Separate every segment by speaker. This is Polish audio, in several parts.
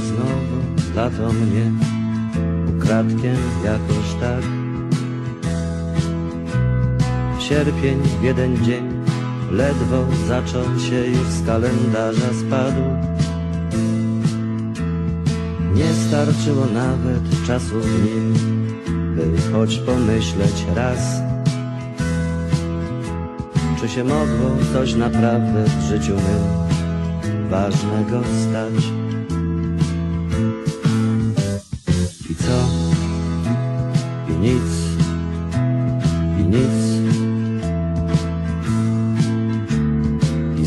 Speaker 1: znowu lato mnie ukradkiem jakoś tak. Sierpień w jeden dzień ledwo zaczął się już z kalendarza spadł. Nie starczyło nawet czasu w nim, by choć pomyśleć raz. Czy się mogło coś naprawdę w życiu mym ważnego stać?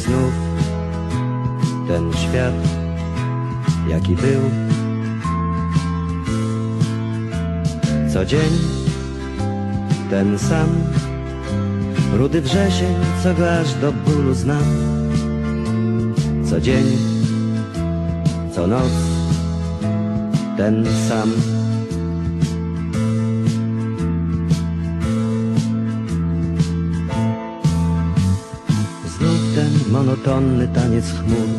Speaker 1: Znów ten świat, jaki był. Co dzień ten sam, rudy wrzesień, co go aż do bólu znam. Co dzień, co noc, ten sam. Monotonny taniec chmur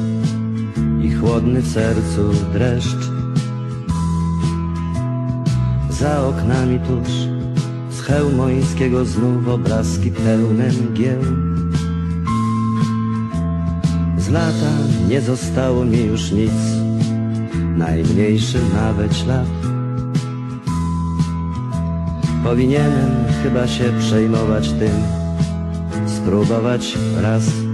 Speaker 1: i chłodny w sercu dreszcz. Za oknami tuż z chełmońskiego znów obrazki pełne mgieł. Z lata nie zostało mi już nic, najmniejszy nawet ślad. Powinienem chyba się przejmować tym, spróbować raz.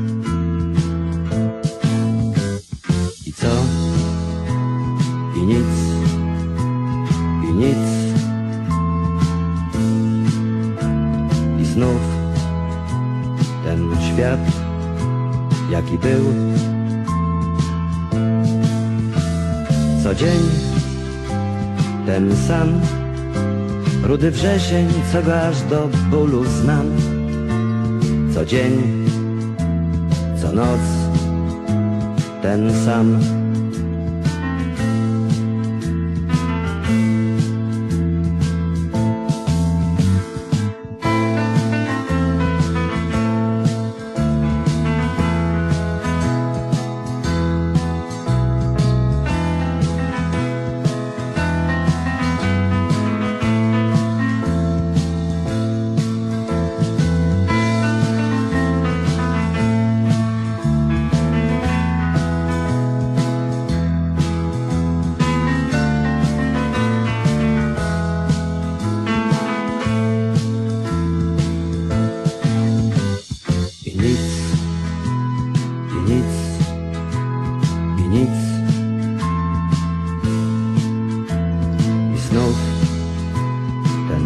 Speaker 1: Nic. I znów ten świat, jaki był. Co dzień ten sam, rudy wrzesień, co go aż do bólu znam. Co dzień, co noc, ten sam.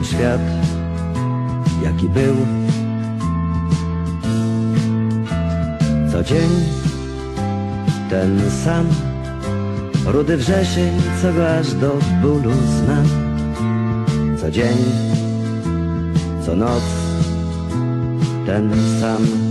Speaker 1: Świat, jaki był. Co dzień ten sam, rudy wrzesień, co go aż do bólu znam. Co dzień, co noc, ten sam.